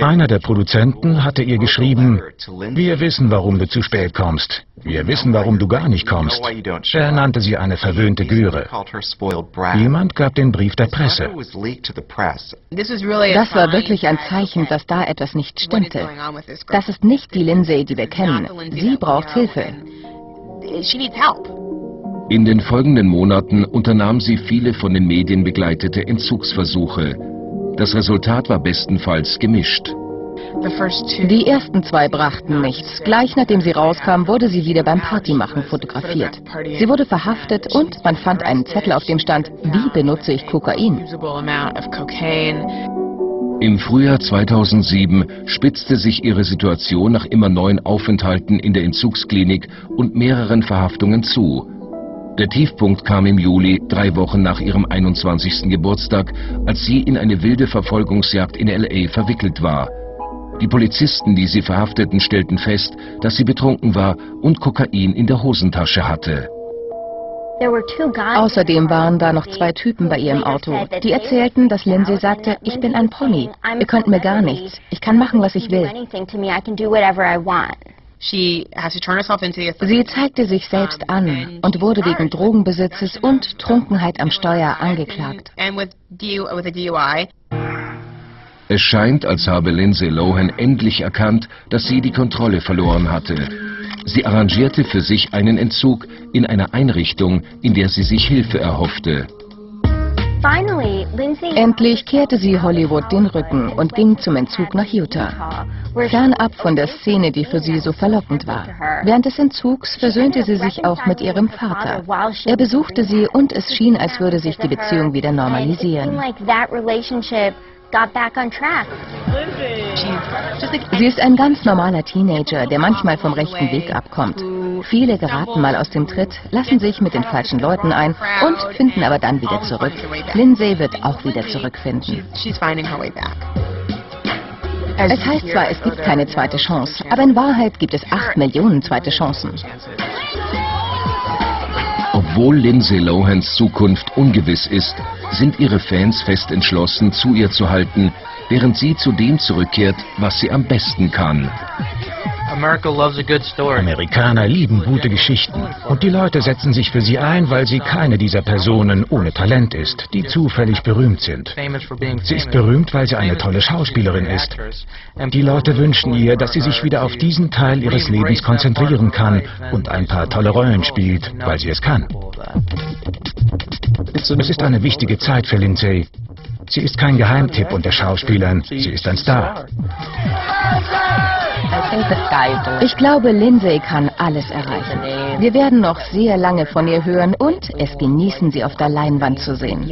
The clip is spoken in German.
Einer der Produzenten hatte ihr geschrieben, wir wissen, warum du zu spät kommst. Wir wissen, warum du gar nicht kommst. Er nannte sie eine verwöhnte Göre. Jemand gab den Brief der Presse. Das war wirklich ein Zeichen, dass da etwas nicht stimmte. Das ist nicht die Lindsay, die wir kennen. Sie braucht Hilfe. In den folgenden Monaten unternahm sie viele von den Medien begleitete Entzugsversuche. Das Resultat war bestenfalls gemischt. Die ersten zwei brachten nichts. Gleich nachdem sie rauskam, wurde sie wieder beim Partymachen fotografiert. Sie wurde verhaftet und man fand einen Zettel, auf dem stand, wie benutze ich Kokain? Im Frühjahr 2007 spitzte sich ihre Situation nach immer neuen Aufenthalten in der Entzugsklinik und mehreren Verhaftungen zu. Der Tiefpunkt kam im Juli, drei Wochen nach ihrem 21. Geburtstag, als sie in eine wilde Verfolgungsjagd in L.A. verwickelt war. Die Polizisten, die sie verhafteten, stellten fest, dass sie betrunken war und Kokain in der Hosentasche hatte. Außerdem waren da noch zwei Typen bei ihr im Auto. Die erzählten, dass Lindsay sagte, ich bin ein Pony. Ihr könnt mir gar nichts. Ich kann machen, was ich will. Sie zeigte sich selbst an und wurde wegen Drogenbesitzes und Trunkenheit am Steuer angeklagt. Es scheint, als habe Lindsay Lohan endlich erkannt, dass sie die Kontrolle verloren hatte. Sie arrangierte für sich einen Entzug in einer Einrichtung, in der sie sich Hilfe erhoffte. Endlich kehrte sie Hollywood den Rücken und ging zum Entzug nach Utah. Fernab von der Szene, die für sie so verlockend war. Während des Entzugs versöhnte sie sich auch mit ihrem Vater. Er besuchte sie und es schien, als würde sich die Beziehung wieder normalisieren. Sie ist ein ganz normaler Teenager, der manchmal vom rechten Weg abkommt. Viele geraten mal aus dem Tritt, lassen sich mit den falschen Leuten ein und finden aber dann wieder zurück. Lindsay wird auch wieder zurückfinden. Es heißt zwar, es gibt keine zweite Chance, aber in Wahrheit gibt es acht Millionen zweite Chancen. Obwohl Lindsay Lohans Zukunft ungewiss ist, sind ihre Fans fest entschlossen, zu ihr zu halten, während sie zu dem zurückkehrt, was sie am besten kann. Amerikaner lieben gute Geschichten und die Leute setzen sich für sie ein, weil sie keine dieser Personen ohne Talent ist, die zufällig berühmt sind. Sie ist berühmt, weil sie eine tolle Schauspielerin ist. Die Leute wünschen ihr, dass sie sich wieder auf diesen Teil ihres Lebens konzentrieren kann und ein paar tolle Rollen spielt, weil sie es kann. Es ist eine wichtige Zeit für Lindsay. Sie ist kein Geheimtipp unter Schauspielern, sie ist ein Star. Ich glaube, Lindsay kann alles erreichen. Wir werden noch sehr lange von ihr hören und es genießen, sie auf der Leinwand zu sehen.